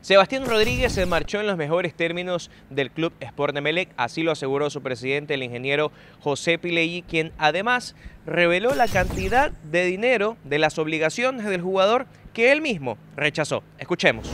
Sebastián Rodríguez se marchó en los mejores términos del club Sport así lo aseguró su presidente, el ingeniero José Pilegui, quien además reveló la cantidad de dinero de las obligaciones del jugador que él mismo rechazó. Escuchemos.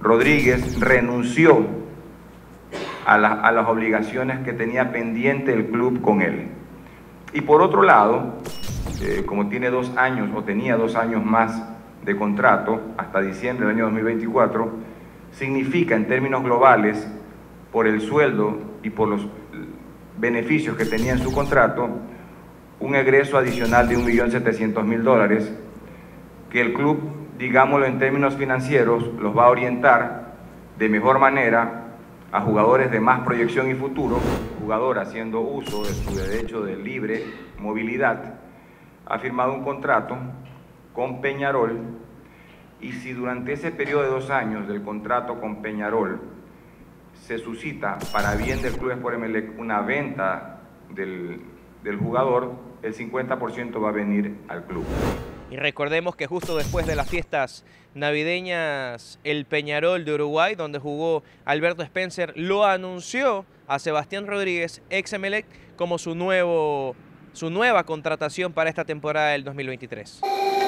Rodríguez renunció a, a las obligaciones que tenía pendiente el club con él. Y por otro lado, eh, como tiene dos años o tenía dos años más de contrato hasta diciembre del año 2024 significa en términos globales, por el sueldo y por los beneficios que tenía en su contrato, un egreso adicional de 1.700.000 dólares que el club, digámoslo en términos financieros, los va a orientar de mejor manera a jugadores de más proyección y futuro, jugador haciendo uso de su derecho de libre movilidad, ha firmado un contrato con Peñarol y si durante ese periodo de dos años del contrato con Peñarol se suscita para bien del Club Sport Emelec una venta del, del jugador, el 50% va a venir al club. Y recordemos que justo después de las fiestas navideñas, el Peñarol de Uruguay, donde jugó Alberto Spencer, lo anunció a Sebastián Rodríguez, ex Emelec, como su nuevo su nueva contratación para esta temporada del 2023.